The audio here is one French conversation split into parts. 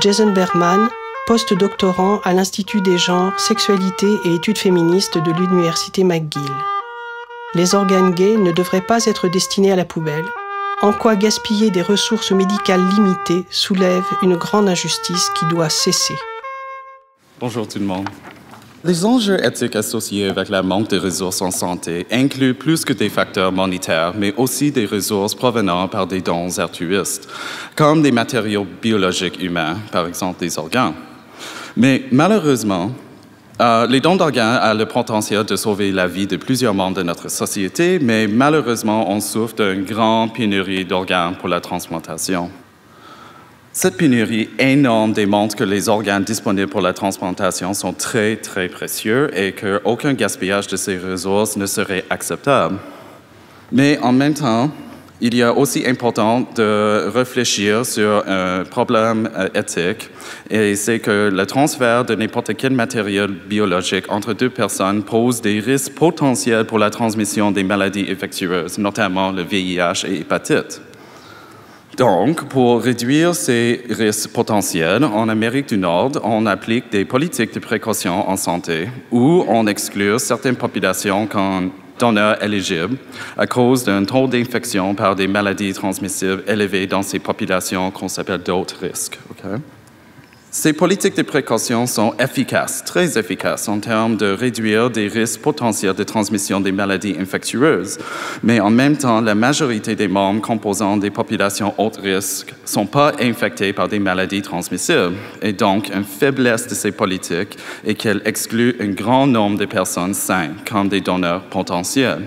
Jason Berman, post-doctorant à l'Institut des genres, sexualité et études féministes de l'Université McGill. Les organes gays ne devraient pas être destinés à la poubelle. En quoi gaspiller des ressources médicales limitées soulève une grande injustice qui doit cesser? Bonjour tout le monde. Les enjeux éthiques associés avec la manque de ressources en santé incluent plus que des facteurs monétaires, mais aussi des ressources provenant par des dons altruistes, comme des matériaux biologiques humains, par exemple des organes. Mais malheureusement, euh, les dons d'organes ont le potentiel de sauver la vie de plusieurs membres de notre société, mais malheureusement, on souffre d'une grande pénurie d'organes pour la transplantation. Cette pénurie énorme démontre que les organes disponibles pour la transplantation sont très, très précieux et qu'aucun gaspillage de ces ressources ne serait acceptable. Mais en même temps, il est aussi important de réfléchir sur un problème euh, éthique, et c'est que le transfert de n'importe quel matériel biologique entre deux personnes pose des risques potentiels pour la transmission des maladies infectieuses, notamment le VIH et l'hépatite. Donc, pour réduire ces risques potentiels, en Amérique du Nord, on applique des politiques de précaution en santé où on exclut certaines populations comme donneurs éligibles à cause d'un taux d'infection par des maladies transmissibles élevé dans ces populations qu'on s'appelle d'autres risques. Ces politiques de précaution sont efficaces, très efficaces en termes de réduire des risques potentiels de transmission des maladies infectieuses, mais en même temps, la majorité des membres composant des populations haut risque ne sont pas infectés par des maladies transmissibles. Et donc, une faiblesse de ces politiques est qu'elles excluent un grand nombre de personnes saines comme des donneurs potentiels.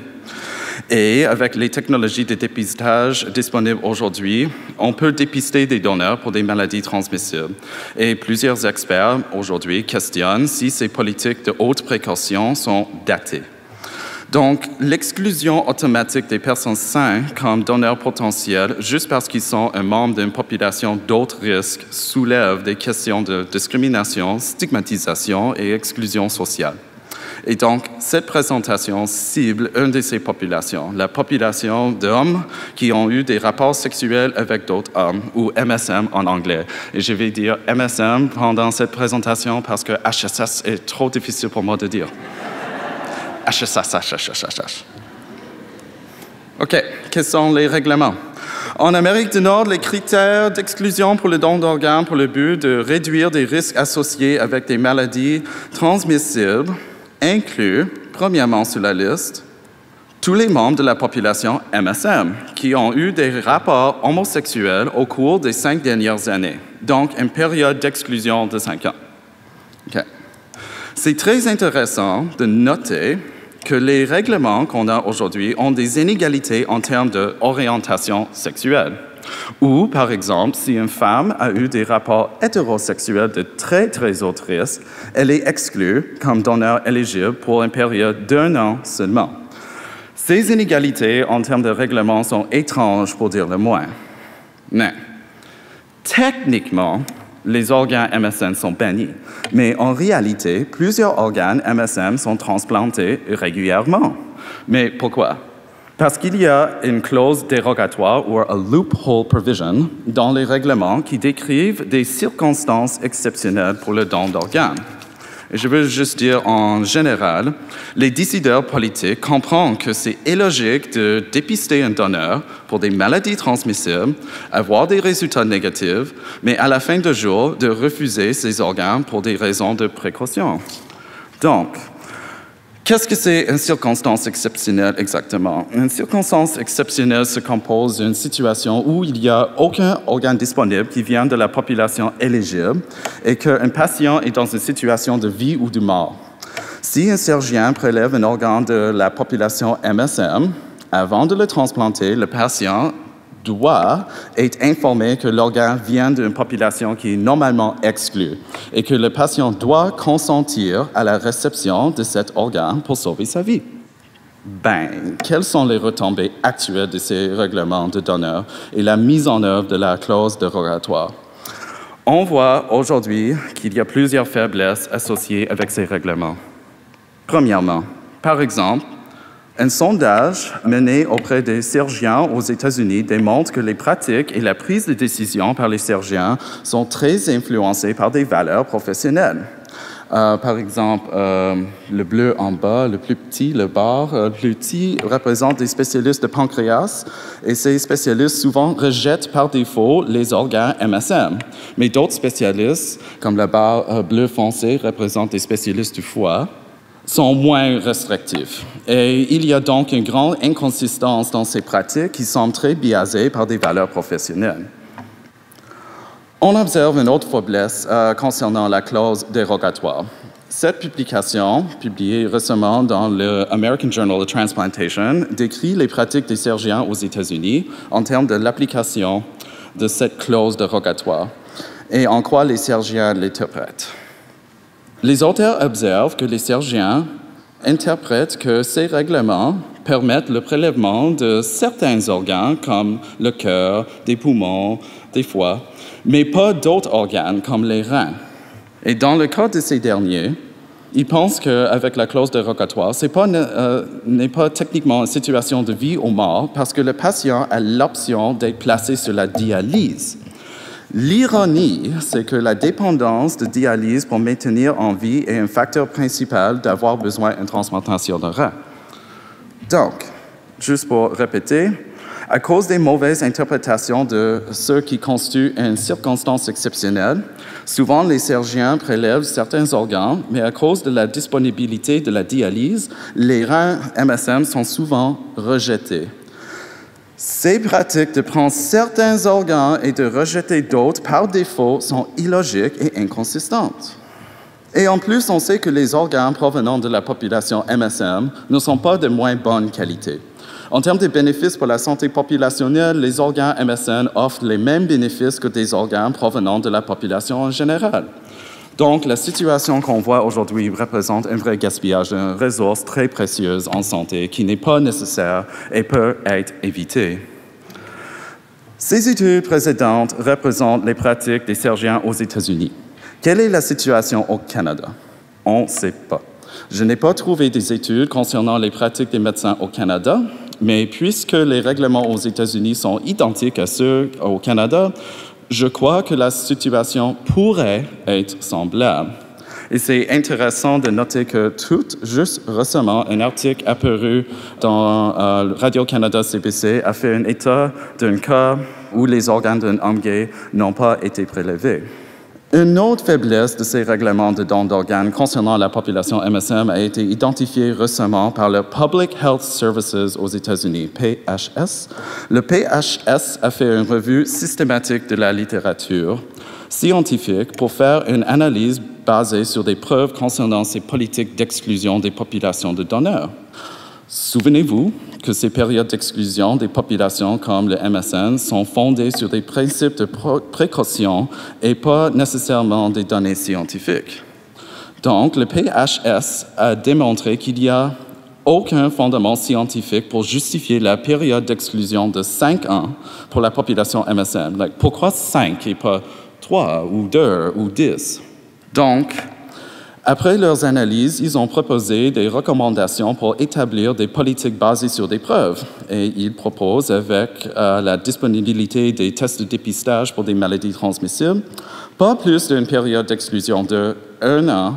Et avec les technologies de dépistage disponibles aujourd'hui, on peut dépister des donneurs pour des maladies transmissibles. Et plusieurs experts aujourd'hui questionnent si ces politiques de haute précaution sont datées. Donc, l'exclusion automatique des personnes saines comme donneurs potentiels juste parce qu'ils sont un membre d'une population d'autres risques soulève des questions de discrimination, stigmatisation et exclusion sociale. Et donc, cette présentation cible une de ces populations, la population d'hommes qui ont eu des rapports sexuels avec d'autres hommes, ou MSM en anglais. Et je vais dire MSM pendant cette présentation parce que HSS est trop difficile pour moi de dire. HSS, HSS, OK, quels sont les règlements? En Amérique du Nord, les critères d'exclusion pour le don d'organes pour le but de réduire des risques associés avec des maladies transmissibles inclut, premièrement sur la liste, tous les membres de la population MSM qui ont eu des rapports homosexuels au cours des cinq dernières années, donc une période d'exclusion de cinq ans. C'est très intéressant de noter que les règlements qu'on a aujourd'hui ont des inégalités en termes d'orientation sexuelle. Ou, par exemple, si une femme a eu des rapports hétérosexuels de très, très haut risque, elle est exclue comme donneur éligible pour une période d'un an seulement. Ces inégalités en termes de règlement sont étranges pour dire le moins. Mais, techniquement, les organes MSM sont bannis, mais en réalité, plusieurs organes MSM sont transplantés régulièrement. Mais pourquoi? Parce qu'il y a une clause dérogatoire ou un loophole provision dans les règlements qui décrivent des circonstances exceptionnelles pour le don d'organes. Je veux juste dire en général, les décideurs politiques comprennent que c'est illogique de dépister un donneur pour des maladies transmissibles, avoir des résultats négatifs, mais à la fin du jour de refuser ces organes pour des raisons de précaution. Donc, Qu'est-ce que c'est une circonstance exceptionnelle exactement? Une circonstance exceptionnelle se compose d'une situation où il n'y a aucun organe disponible qui vient de la population éligible et qu'un patient est dans une situation de vie ou de mort. Si un chirurgien prélève un organe de la population MSM, avant de le transplanter, le patient doit être informé que l'organe vient d'une population qui est normalement exclue et que le patient doit consentir à la réception de cet organe pour sauver sa vie. Ben, quelles sont les retombées actuelles de ces règlements de donneurs et la mise en œuvre de la clause dérogatoire? On voit aujourd'hui qu'il y a plusieurs faiblesses associées avec ces règlements. Premièrement, par exemple, Un sondage mené auprès des chirurgiens aux États-Unis démontre que les pratiques et la prise de décision par les chirurgiens sont très influencées par des valeurs professionnelles. Euh, par exemple, euh, le bleu en bas, le plus petit, le bar, euh, le petit représente des spécialistes de pancréas et ces spécialistes souvent rejettent par défaut les organes MSM. Mais d'autres spécialistes, comme la barre bleu foncé, représentent des spécialistes du foie sont moins restrictifs. Et il y a donc une grande inconsistance dans ces pratiques qui sont très biaisées par des valeurs professionnelles. On observe une autre faiblesse euh, concernant la clause dérogatoire. Cette publication, publiée récemment dans le American Journal of Transplantation, décrit les pratiques des chirurgiens aux États-Unis en termes de l'application de cette clause dérogatoire et en quoi les chirurgiens l'interprètent. Les auteurs observent que les chirurgiens interprètent que ces règlements permettent le prélèvement de certains organes comme le cœur, des poumons, des foies, mais pas d'autres organes comme les reins. Et dans le cas de ces derniers, ils pensent qu'avec la clause dérogatoire, ce euh, n'est pas, techniquement une situation de vie ou mort parce que le patient a l'option d'être placé sur la dialyse. L'ironie, c'est que la dépendance de dialyse pour maintenir en vie est un facteur principal d'avoir besoin d'une transplantation de rein. Donc, juste pour répéter, à cause des mauvaises interprétations de ce qui constitue une circonstance exceptionnelle, souvent les chirurgiens prélèvent certains organes, mais à cause de la disponibilité de la dialyse, les reins MSM sont souvent rejetés. Ces pratiques de prendre certains organes et de rejeter d'autres par défaut sont illogiques et inconsistantes. Et en plus, on sait que les organes provenant de la population MSM ne sont pas de moins bonne qualité. En termes de bénéfices pour la santé populationnelle, les organes MSN offrent les mêmes bénéfices que des organes provenant de la population en général. Donc, la situation qu'on voit aujourd'hui représente un vrai gaspillage d'une ressource très précieuse en santé qui n'est pas nécessaire et peut être évitée. Ces études précédentes représentent les pratiques des chirurgiens aux États-Unis. Quelle est la situation au Canada? On ne sait pas. Je n'ai pas trouvé des études concernant les pratiques des médecins au Canada, mais puisque les règlements aux États-Unis sont identiques à ceux au Canada, je crois que la situation pourrait être semblable. Et c'est intéressant de noter que tout juste récemment, un article apparu dans euh, Radio-Canada CBC a fait un état d'un cas où les organes d'un homme gay n'ont pas été prélevés. Une autre faiblesse de ces règlements de dons d'organes concernant la population MSM a été identifiée récemment par le Public Health Services aux États-Unis, PHS. Le PHS a fait une revue systématique de la littérature scientifique pour faire une analyse basée sur des preuves concernant ces politiques d'exclusion des populations de donneurs. Souvenez-vous que ces périodes d'exclusion des populations comme le MSN sont fondées sur des principes de précaution et pas nécessairement des données scientifiques. Donc, le PHS a démontré qu'il n'y a aucun fondement scientifique pour justifier la période d'exclusion de 5 ans pour la population MSN. pourquoi 5 et pas 3 ou 2 ou 10? Donc, après leurs analyses, ils ont proposé des recommandations pour établir des politiques basées sur des preuves. Et ils proposent, avec euh, la disponibilité des tests de dépistage pour des maladies transmissibles, pas plus d'une période d'exclusion de un an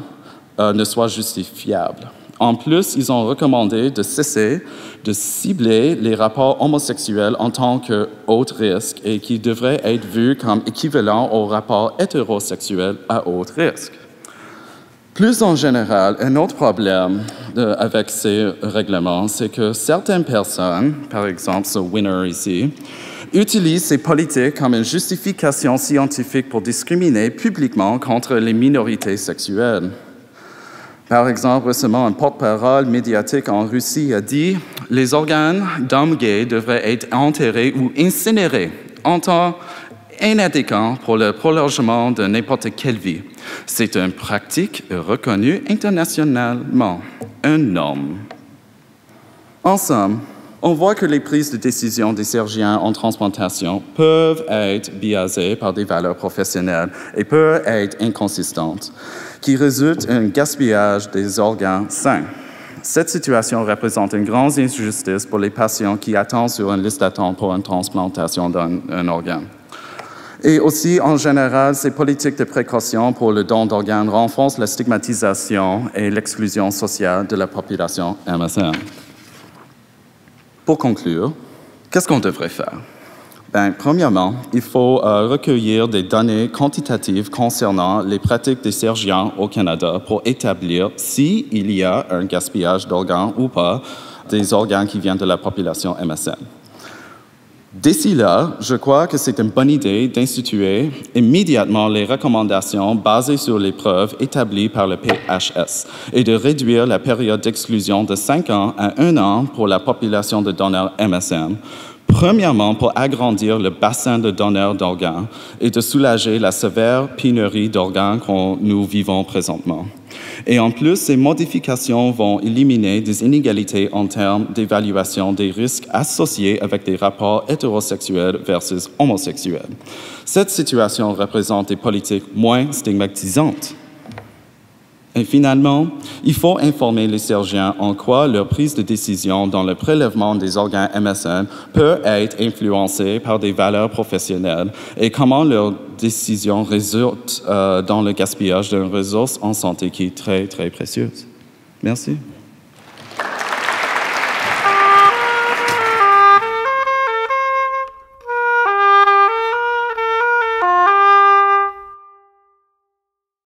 euh, ne soit justifiable. En plus, ils ont recommandé de cesser de cibler les rapports homosexuels en tant que haut risque et qui devraient être vus comme équivalents aux rapports hétérosexuels à haut risque. Plus en général, un autre problème avec ces règlements, c'est que certaines personnes, par exemple ce winner ici, utilisent ces politiques comme une justification scientifique pour discriminer publiquement contre les minorités sexuelles. Par exemple, récemment, un porte-parole médiatique en Russie a dit Les organes d'hommes gays devraient être enterrés ou incinérés en tant inadéquat pour le prolongement de n'importe quelle vie. C'est une pratique reconnue internationalement, un norme. En somme, on voit que les prises de décision des chirurgiens en transplantation peuvent être biaisées par des valeurs professionnelles et peuvent être inconsistantes, qui résultent un gaspillage des organes sains. Cette situation représente une grande injustice pour les patients qui attendent sur une liste d'attente pour une transplantation d'un organe. Et aussi, en général, ces politiques de précaution pour le don d'organes renforcent la stigmatisation et l'exclusion sociale de la population MSM. Pour conclure, qu'est-ce qu'on devrait faire? Ben, premièrement, il faut euh, recueillir des données quantitatives concernant les pratiques des chirurgiens au Canada pour établir s'il y a un gaspillage d'organes ou pas des organes qui viennent de la population MSM. D'ici là, je crois que c'est une bonne idée d'instituer immédiatement les recommandations basées sur les preuves établies par le PHS et de réduire la période d'exclusion de 5 ans à 1 an pour la population de donneurs MSM. Premièrement, pour agrandir le bassin de donneurs d'organes et de soulager la sévère pénurie d'organes que nous vivons présentement. Et en plus, ces modifications vont éliminer des inégalités en termes d'évaluation des risques associés avec des rapports hétérosexuels versus homosexuels. Cette situation représente des politiques moins stigmatisantes. Et finalement, il faut informer les chirurgiens en quoi leur prise de décision dans le prélèvement des organes MSN peut être influencée par des valeurs professionnelles et comment leur décision résulte euh, dans le gaspillage d'une ressource en santé qui est très, très précieuse. Merci.